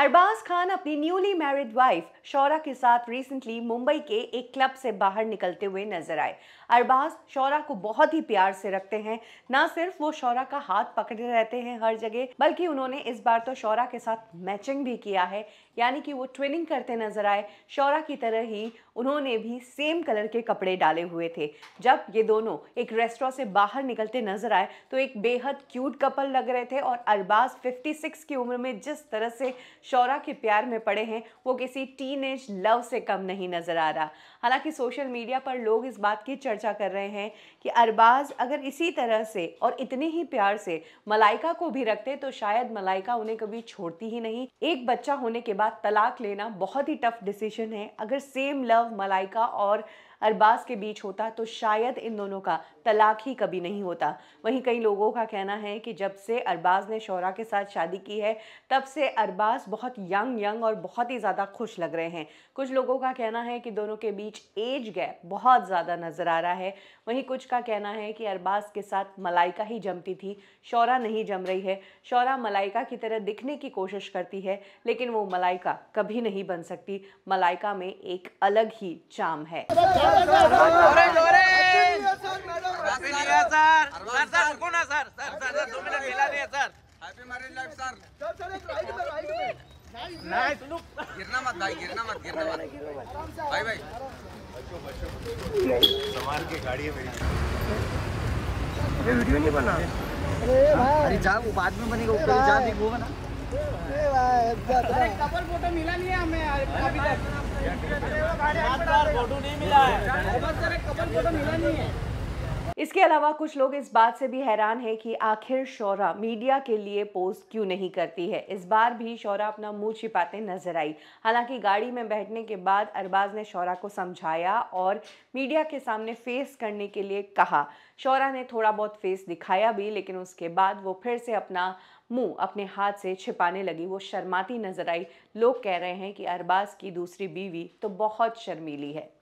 अरबाज खान अपनी newly married wife Saura के साथ रिसेंटली मुंबई के एक क्लब से बाहर निकलते हुए नज़र आए। अरबाज शौरा को बहुत ही प्यार से रखते हैं। ना सिर्फ़ वो शौरा का हाथ पकड़े रहते हैं हर जगह, बल्कि उन्होंने इस बार तो शौरा के साथ मैचिंग भी किया है। यानी कि वो ट्विनिंग करते नज़र आए। शौरा की तरह ही उन्होंने भी सेम कलर के कपड़े डाले हुए थे। जब ये दोनों एक रेस्टोरेंट से बाहर निकलते नज़र आए तो एक बेहद क्यूट कपल लग रहे थे और अरबाज 56 की उम्र में जिस तरह से शौरा के प्यार में पड़े हैं, वो किसी टीनेज लव से कम नहीं नज़र आ रहा। हालाँकि सोशल मीडिया पर लोग इस बात की चर्चा कर रहे हैं कि अरबाज अगर इसी तरह से और इतने ही प्यार से मलाइका को भी रखते तो शायद मलाइका उन्हें कभी छोड़ती ही नहीं। एक बच्चा होने के बाद तलाक लेना बहुत ही टफ डिसीज़न है। अगर सेम लव मलाइका और अरबाज के बीच होता तो शायद इन दोनों का तलाक ही कभी नहीं होता। वहीं कई लोगों का कहना है कि जब से अरबाज ने शौरा के साथ शादी की है, तब से अरबाज बहुत यंग यंग और बहुत ही ज़्यादा खुश लग रहे हैं। कुछ लोगों का कहना है कि दोनों के बीच एज गैप बहुत ज़्यादा नज़र आ रहा है। वहीं कुछ का कहना है कि अरबाज के साथ मलाइका ही जमती थी, शौरा नहीं जम रही है। शौरा मलाइका की तरह दिखने की कोशिश करती है, लेकिन वो मलाइका कभी नहीं बन सकती। मलाइका में एक अलग ही चाम है। नहीं सर सर सर ना सर सर सर सर नहीं नहीं मत भाई भाई संभाल के गाड़ी है मेरी अरे जा वो बाद में बनेगा ऊपर जा बना कपल फ़ोटो मिला नहीं हमें फ़ोटो नहीं मिला है है। इसके अलावा कुछ लोग इस बात से भी हैरान हैं कि आखिर शौरा मीडिया के लिए पोस्ट क्यों नहीं करती है? इस बार भी शौरा अपना मुँह छिपाते नज़र आई। हालाँकि गाड़ी में बैठने के बाद अरबाज ने शौरा को समझाया और मीडिया के सामने फेस करने के लिए कहा। शौरा ने थोड़ा बहुत फेस दिखाया भी, लेकिन उसके बाद वो फिर से अपना मुँह अपने हाथ से छिपाने लगी। वो शर्माती नज़र आई। लोग कह रहे हैं कि अरबाज की दूसरी बीवी तो बहुत शर्मीली है।